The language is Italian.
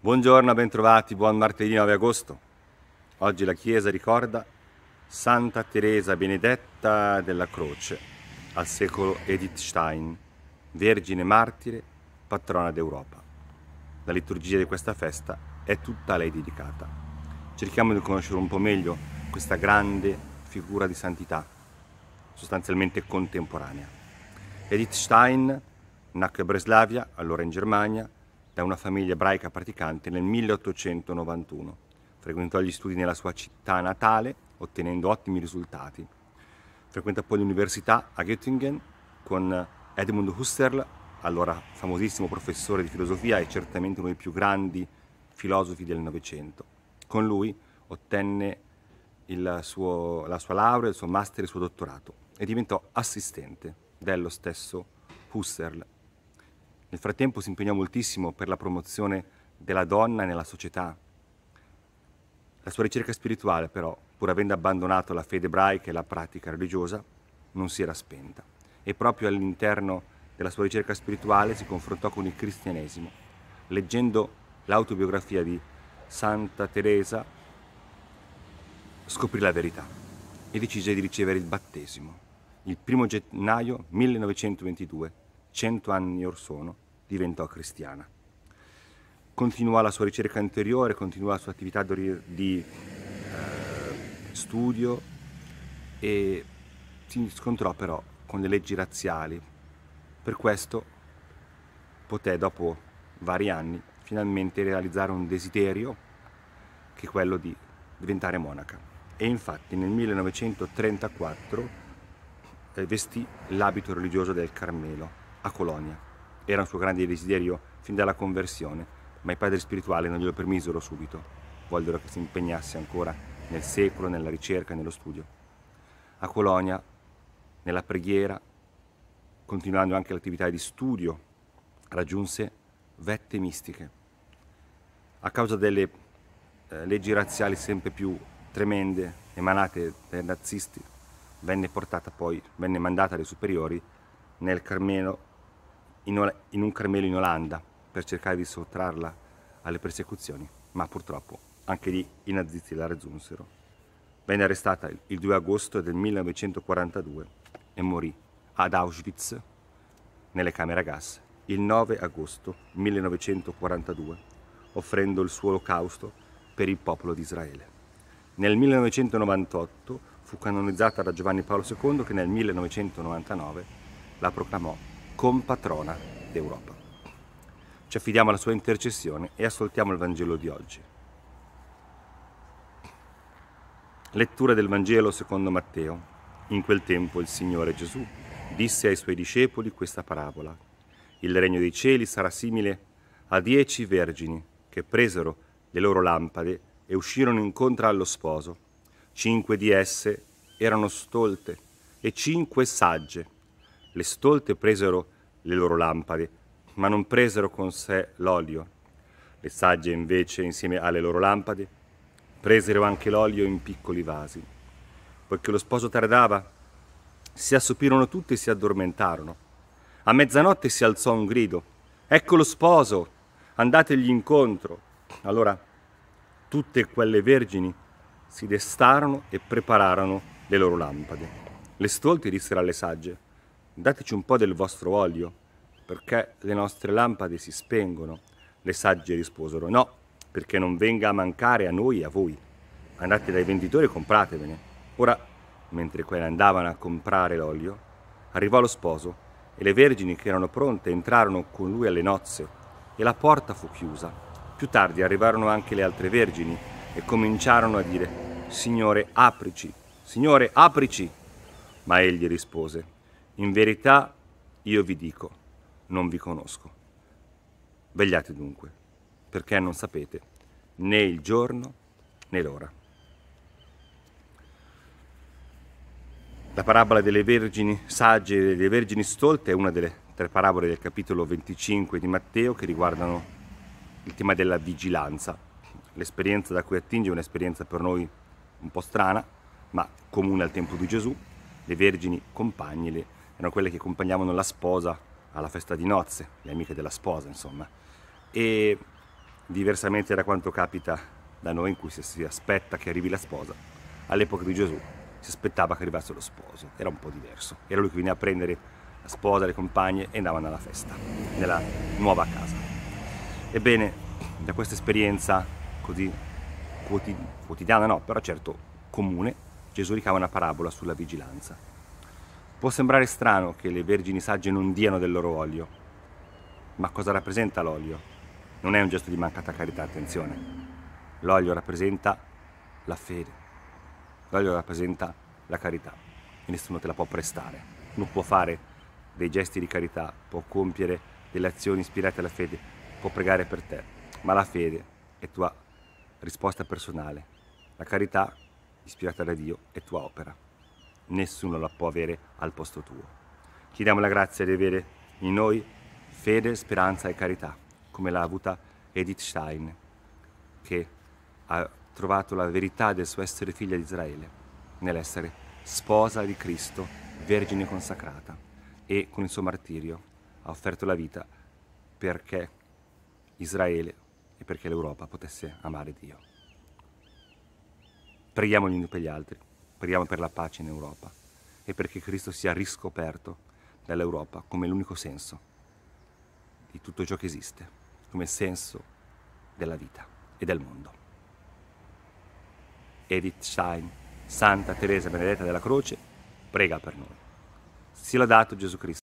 Buongiorno, bentrovati, buon martedì 9 agosto. Oggi la Chiesa ricorda Santa Teresa Benedetta della Croce, al secolo Edith Stein, Vergine Martire, patrona d'Europa. La liturgia di questa festa è tutta a lei dedicata. Cerchiamo di conoscere un po' meglio questa grande figura di santità, sostanzialmente contemporanea. Edith Stein nacque a Breslavia, allora in Germania, da una famiglia ebraica praticante nel 1891. Frequentò gli studi nella sua città natale, ottenendo ottimi risultati. Frequenta poi l'università a Göttingen con Edmund Husserl, allora famosissimo professore di filosofia e certamente uno dei più grandi filosofi del Novecento. Con lui ottenne suo, la sua laurea, il suo master e il suo dottorato e diventò assistente dello stesso Husserl nel frattempo si impegnò moltissimo per la promozione della donna nella società. La sua ricerca spirituale, però, pur avendo abbandonato la fede ebraica e la pratica religiosa, non si era spenta. E proprio all'interno della sua ricerca spirituale si confrontò con il cristianesimo. Leggendo l'autobiografia di Santa Teresa, scoprì la verità e decise di ricevere il battesimo. Il primo gennaio 1922, cento anni or sono, diventò cristiana. Continuò la sua ricerca interiore, continuò la sua attività di eh, studio e si scontrò però con le leggi razziali. Per questo poté, dopo vari anni, finalmente realizzare un desiderio che è quello di diventare monaca. E infatti nel 1934 eh, vestì l'abito religioso del Carmelo a Colonia era un suo grande desiderio fin dalla conversione, ma i padri spirituali non glielo permisero subito, vollero che si impegnasse ancora nel secolo, nella ricerca, nello studio. A Colonia, nella preghiera, continuando anche l'attività di studio, raggiunse vette mistiche. A causa delle eh, leggi razziali sempre più tremende emanate dai nazisti, venne portata poi, venne mandata dai superiori nel Carmelo in, in un Carmelo in Olanda per cercare di sottrarla alle persecuzioni, ma purtroppo anche lì i nazisti la raggiunsero. Venne arrestata il 2 agosto del 1942 e morì ad Auschwitz nelle camere a gas il 9 agosto 1942, offrendo il suo olocausto per il popolo di Israele. Nel 1998 fu canonizzata da Giovanni Paolo II che nel 1999 la proclamò compatrona d'Europa. Ci affidiamo alla sua intercessione e ascoltiamo il Vangelo di oggi. Lettura del Vangelo secondo Matteo. In quel tempo il Signore Gesù disse ai suoi discepoli questa parabola. Il regno dei cieli sarà simile a dieci vergini che presero le loro lampade e uscirono incontro allo sposo. Cinque di esse erano stolte e cinque sagge. Le stolte presero le loro lampade, ma non presero con sé l'olio. Le sagge invece, insieme alle loro lampade, presero anche l'olio in piccoli vasi. Poiché lo sposo tardava, si assopirono tutti e si addormentarono. A mezzanotte si alzò un grido. Ecco lo sposo, andategli incontro. Allora tutte quelle vergini si destarono e prepararono le loro lampade. Le stolte dissero alle sagge, dateci un po' del vostro olio, perché le nostre lampade si spengono. Le sagge risposero, no, perché non venga a mancare a noi e a voi. Andate dai venditori e compratevene. Ora, mentre quelle andavano a comprare l'olio, arrivò lo sposo e le vergini che erano pronte entrarono con lui alle nozze e la porta fu chiusa. Più tardi arrivarono anche le altre vergini e cominciarono a dire, Signore, aprici, Signore, aprici. Ma egli rispose, in verità io vi dico, non vi conosco. Vegliate dunque, perché non sapete né il giorno né l'ora. La parabola delle vergini sagge e delle vergini stolte è una delle tre parabole del capitolo 25 di Matteo che riguardano il tema della vigilanza. L'esperienza da cui attinge è un'esperienza per noi un po' strana, ma comune al tempo di Gesù, le vergini compagne le, erano quelle che accompagnavano la sposa alla festa di nozze, le amiche della sposa insomma. E diversamente da quanto capita da noi in cui si aspetta che arrivi la sposa, all'epoca di Gesù si aspettava che arrivasse lo sposo, era un po' diverso, era lui che veniva a prendere la sposa, le compagne e andavano alla festa, nella nuova casa. Ebbene, da questa esperienza così quotidiana, no, però certo comune, Gesù ricava una parabola sulla vigilanza. Può sembrare strano che le vergini sagge non diano del loro olio, ma cosa rappresenta l'olio? Non è un gesto di mancata carità, attenzione. L'olio rappresenta la fede, l'olio rappresenta la carità e nessuno te la può prestare. Non può fare dei gesti di carità, può compiere delle azioni ispirate alla fede, può pregare per te, ma la fede è tua risposta personale. La carità ispirata da Dio è tua opera. Nessuno la può avere al posto tuo. Chiediamo la grazia di avere in noi fede, speranza e carità, come l'ha avuta Edith Stein, che ha trovato la verità del suo essere figlia di Israele, nell'essere sposa di Cristo, vergine consacrata, e con il suo martirio ha offerto la vita perché Israele e perché l'Europa potesse amare Dio. Preghiamo gli uni per gli altri, preghiamo per la pace in Europa e perché Cristo sia riscoperto dall'Europa come l'unico senso di tutto ciò che esiste, come senso della vita e del mondo. Edith Stein, Santa Teresa Benedetta della Croce, prega per noi. Sia lodato Gesù Cristo.